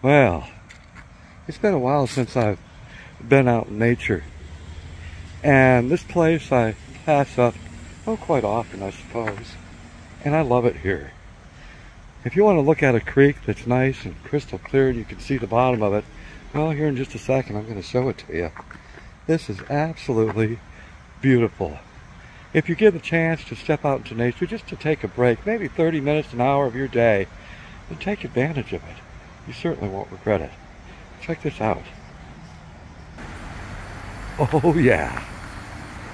Well, it's been a while since I've been out in nature. And this place I pass up, oh, quite often, I suppose. And I love it here. If you want to look at a creek that's nice and crystal clear and you can see the bottom of it, well, here in just a second, I'm going to show it to you. This is absolutely beautiful. If you get the chance to step out into nature, just to take a break, maybe 30 minutes, an hour of your day, then take advantage of it. You certainly won't regret it. Check this out. Oh yeah.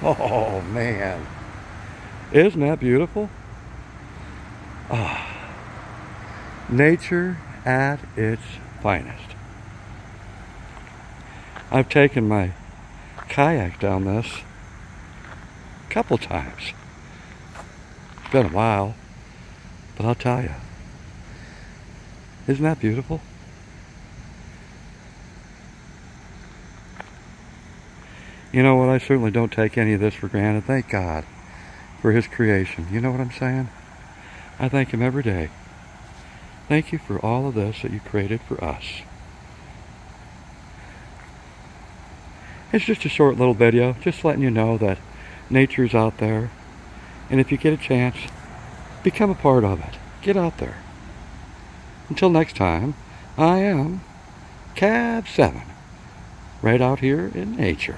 Oh man. Isn't that beautiful? Ah. Nature at its finest. I've taken my kayak down this a couple times. It's been a while, but I'll tell you. Isn't that beautiful? You know what? I certainly don't take any of this for granted. Thank God for His creation. You know what I'm saying? I thank Him every day. Thank you for all of this that you created for us. It's just a short little video, just letting you know that nature's out there. And if you get a chance, become a part of it. Get out there. Until next time, I am Cab 7, right out here in nature.